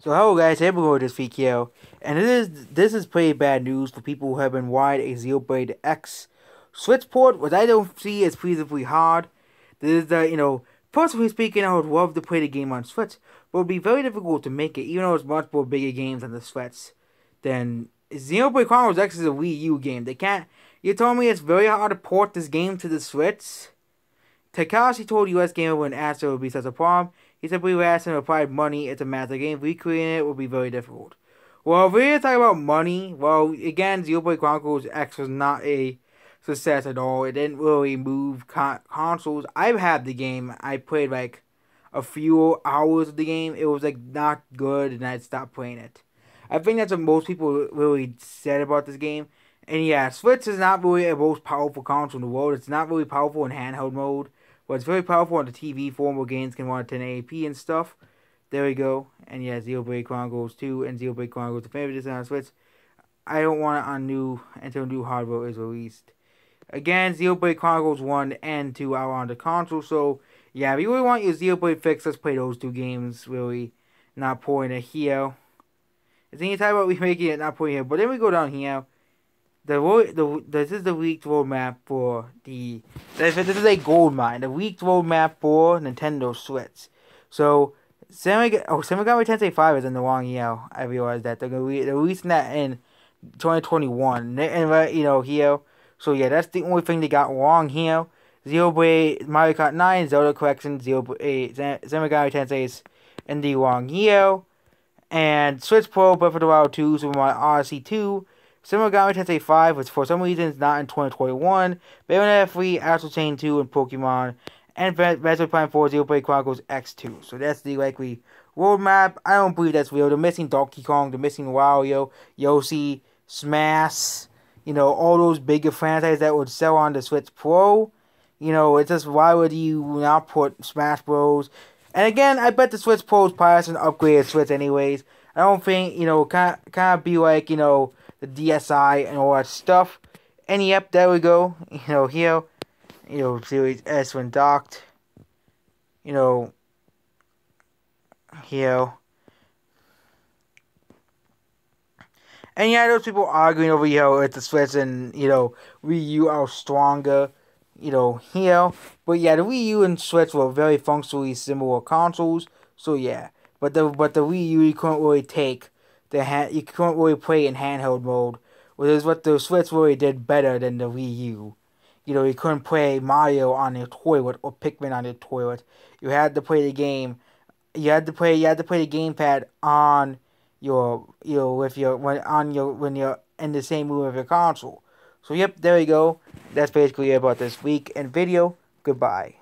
So hello guys, here we this week here, and this is this is pretty bad news for people who have been wanting a Xenoblade X Switch port, which I don't see as feasibly hard. This is the you know, personally speaking, I would love to play the game on Switch, but it would be very difficult to make it, even though it's much more bigger games on the Switch than Xenoblade Chronicles X is a Wii U game. They can't. You told me it's very hard to port this game to the Switch. Takahashi told US Gamer when asked if it would be such a problem. He simply asked to provide money. It's a massive game. Recreating it would be very difficult. Well, if we're talking about money, well, again, Xenoblade Chronicles X was not a success at all. It didn't really move con consoles. I've had the game. I played like a few hours of the game. It was like not good, and I stopped playing it. I think that's what most people really said about this game. And yeah, Switch is not really the most powerful console in the world. It's not really powerful in handheld mode. But it's very powerful on the TV form where games can run at 1080p and stuff. There we go. And yeah, Xenoblade Chronicles 2 and Xenoblade Chronicles Definitive Edition on Switch. I don't want it on new until new hardware is released. Again, Xenoblade Chronicles 1 and 2 are on the console, so yeah, if you really want your Zero Xenoblade fix, let's play those two games, really. Not pulling it here. Is any time about we making it not pulling here, but then we go down here the the this is the week roadmap for the this is a gold mine. The week roadmap for Nintendo Switch. So Semi oh Semi Tensei Five is in the wrong year. I realized that they're gonna re- they're releasing that in 2021. And uh, you know here, so yeah, that's the only thing they got wrong here. Xenoblade Mario Kart 9 Zelda Collection Zero eh, Semi Tensei is in the wrong year. And Switch Pro Breath of the Wild 2 Super Mario Odyssey 2 Shin Megami Tensei 5 was for some reason not in 2021. Bayonetta 3, Astral Chain 2, and Pokemon, and Metroid Prime 4 Xenoblade Chronicles X2. So that's the likely roadmap. I don't believe that's real. They're missing Donkey Kong, they're missing Wario, Yoshi, Smash, you know, all those bigger franchises that would sell on the Switch Pro. You know, it's just why would you not put Smash Bros. And again, I bet the Switch Pro is probably an upgraded Switch anyways. I don't think, you know, kind of, kind of be like, you know, the DSi and all that stuff. And yep, there we go. You know, here, you know, Series S when docked. You know, here. And yeah, those people arguing over here with the Switch and, you know, Wii U are stronger, you know, here. But yeah, the Wii U and Switch were very functionally similar consoles. So yeah. But the but the Wii U you couldn't really take the hand you couldn't really play in handheld mode, which is what the Switch really did better than the Wii U. You know, you couldn't play Mario on your toilet or Pikmin on your toilet. You had to play the game. You had to play. You had to play the gamepad on your you know with your when on your when you're in the same room with your console. So yep, there you go. That's basically it about this week and video. Goodbye.